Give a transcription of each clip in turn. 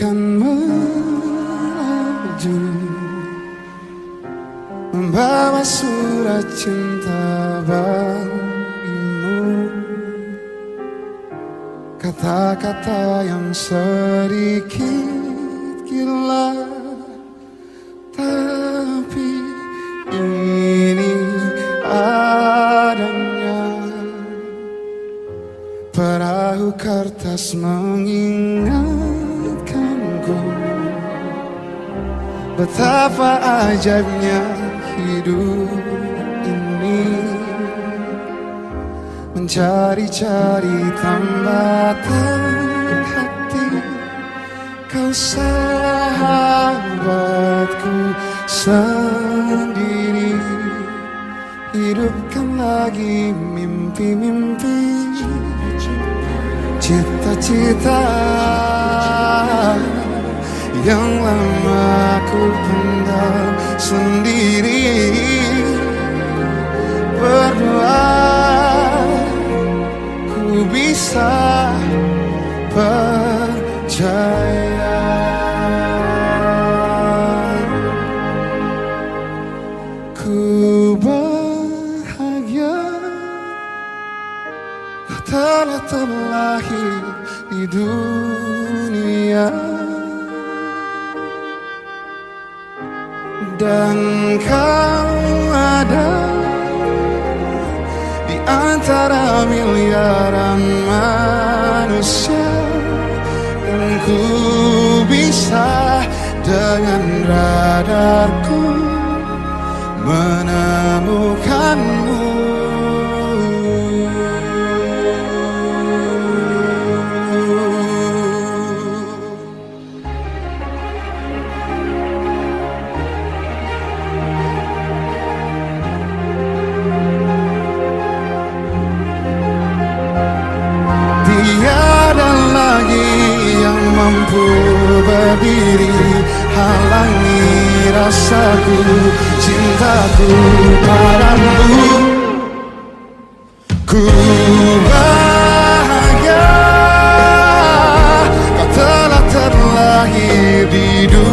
kertasku kan melaju Membawa surat cinta bagimu. Kata-kata yang sedikit gila Tapi ini adanya. Perahu kertas mengingatkanku Betapa ajaibnya hidup ini. Mencari-cari tambatan hati Kau sahabatku sendiri. Hidupkan lagi mimpi-mimpi. Cita-cita yang lama ku pendam sendiri Dan kau ada Di antara miliaran manusia Dan ku bisa dengan radarku menemukanmu mampu berdiri Halangi rasaku, cintaku padamu. Ku bahagia Kau telah terlahir di dunia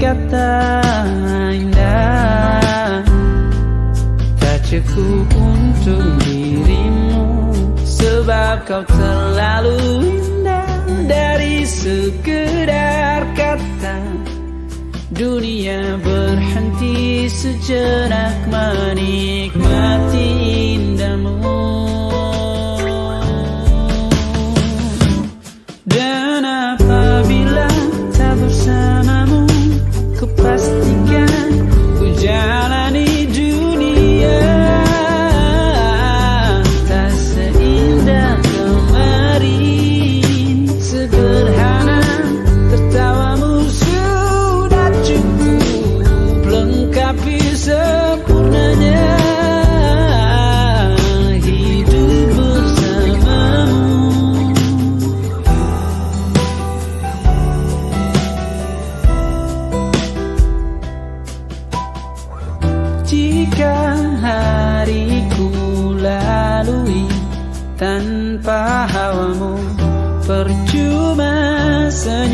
kata indah. Tak cukup untuk dirimu Sebab kau terlalu indah Dari sekedar kata. Dunia berhenti sejenak menikmati indahmu sun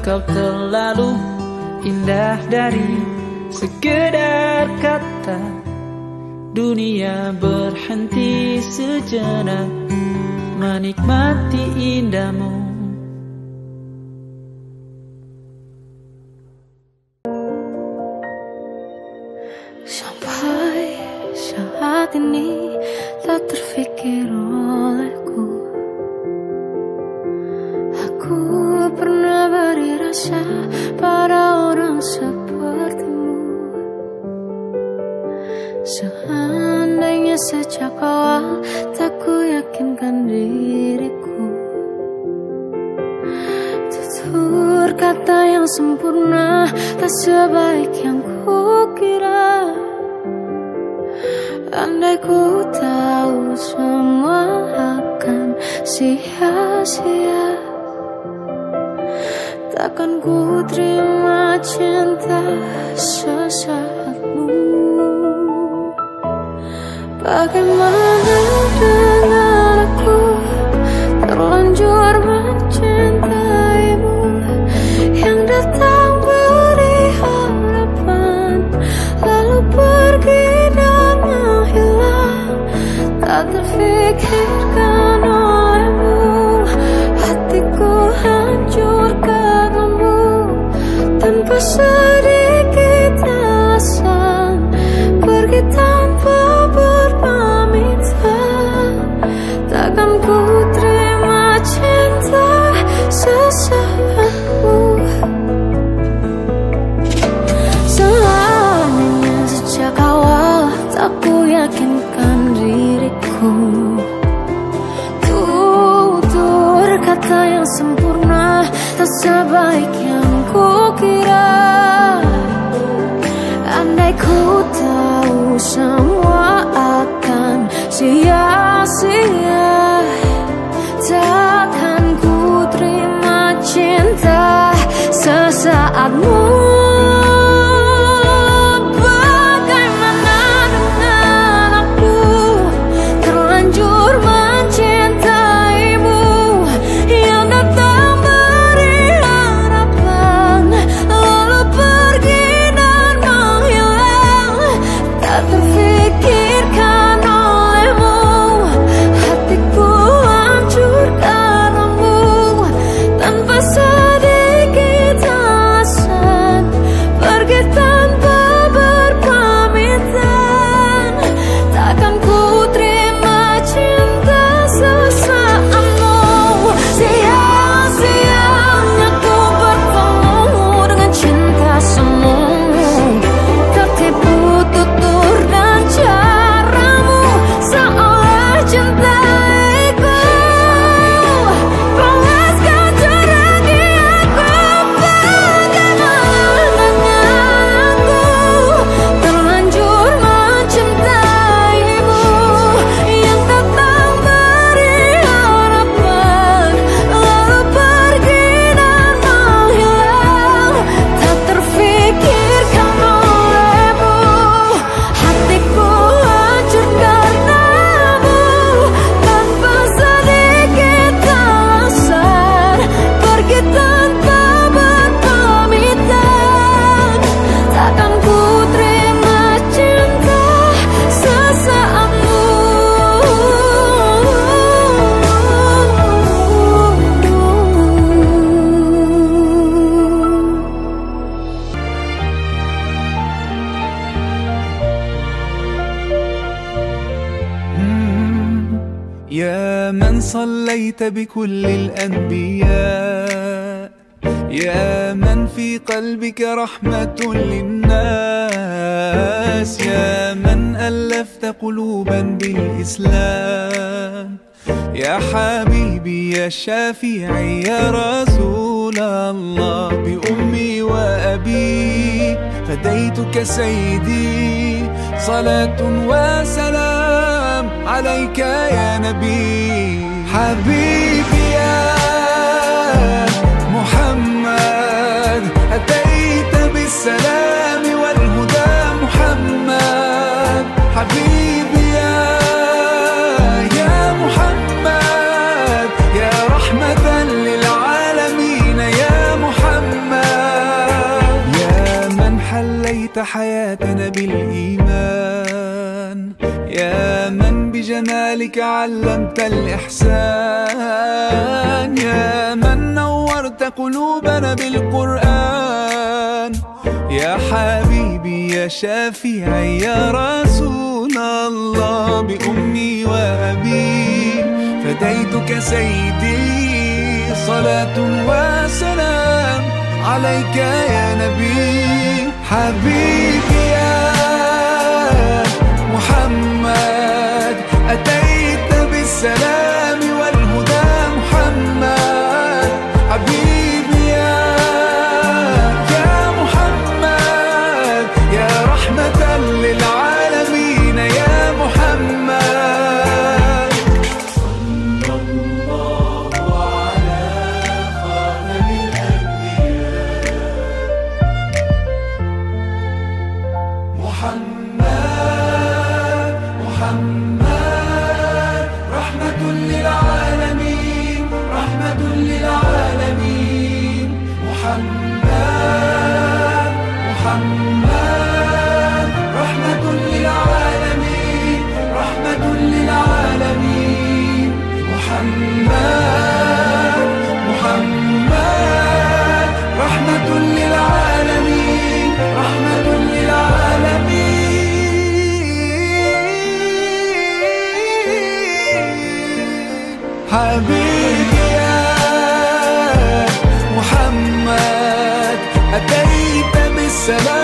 kau terlalu indah dari sekedar kata. Dunia berhenti sejenak menikmati indahmu. Sampai saat ini beri rasa pada orang sepertimu. Seandainya sejak awal tak ku yakinkan diriku. Tutur kata yang sempurna tak sebaik yang ku kira Andai ku tahu semua akan sia-sia Takkan ku terima cinta sesaatmu Bagaimana dengan aku Terlanjur mencintaimu? Yang datang beri harapan Lalu pergi dan menghilang. Tak terfikirkan kata yang sempurna tak sebaik yang ku kira Andai ku tahu semua akan sia-sia بكل الأنبياء. يا من في قلبك رحمة للناس. يا من ألفت قلوبا بالإسلام. يا حبيبي يا شافعي يا رسول الله. بأمي وأبي فديتك سيدي. صلاة وسلام عليك يا نبي. حبيبي يا محمد أتيت بالسلام والهدى محمد. حبيبي يا محمد يا رحمة للعالمين يا محمد. يا من حليت حياتنا بالإيمان. بجمالك علمت الإحسان. يا من نورت قلوبنا بالقرآن. يا حبيبي يا شافعي يا رسول الله. بأمي وأبي فديتك سيدي. صلاة وسلام عليك يا نبي حبيبي. said. said